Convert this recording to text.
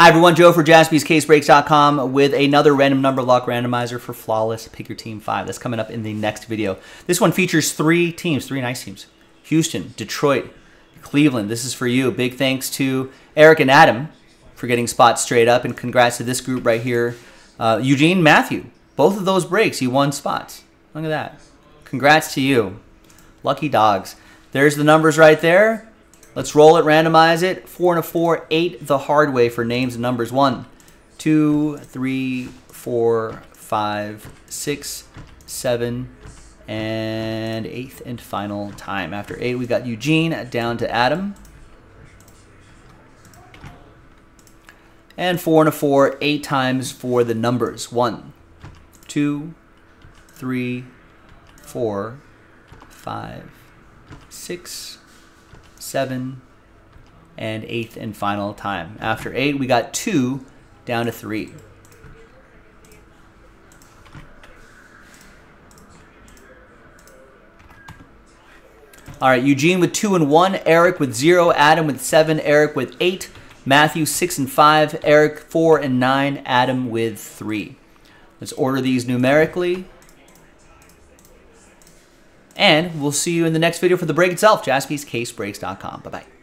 Hi, everyone. Joe for jaspyscasebreaks.com with another random number lock randomizer for Flawless Pick Your Team 5. That's coming up in the next video. This one features three teams, three nice teams. Houston, Detroit, Cleveland. This is for you. Big thanks to Eric and Adam for getting spots straight up, and congrats to this group right here. Uh, Eugene, Matthew, both of those breaks, you won spots. Look at that. Congrats to you. Lucky dogs. There's the numbers right there. Let's roll it, randomize it. Four and a four, eight the hard way for names and numbers. One, two, three, four, five, six, seven, and eighth and final time. After eight, we got Eugene down to Adam. And four and a four, eight times for the numbers. One, two, three, four, five, six, seven, and eighth and final time. After eight, we got two down to three. All right, Eugene with two and one, Eric with zero, Adam with seven, Eric with eight, Matthew six and five, Eric four and nine, Adam with three. Let's order these numerically. And we'll see you in the next video for the break itself, jaspyscasebreaks.com. Bye-bye.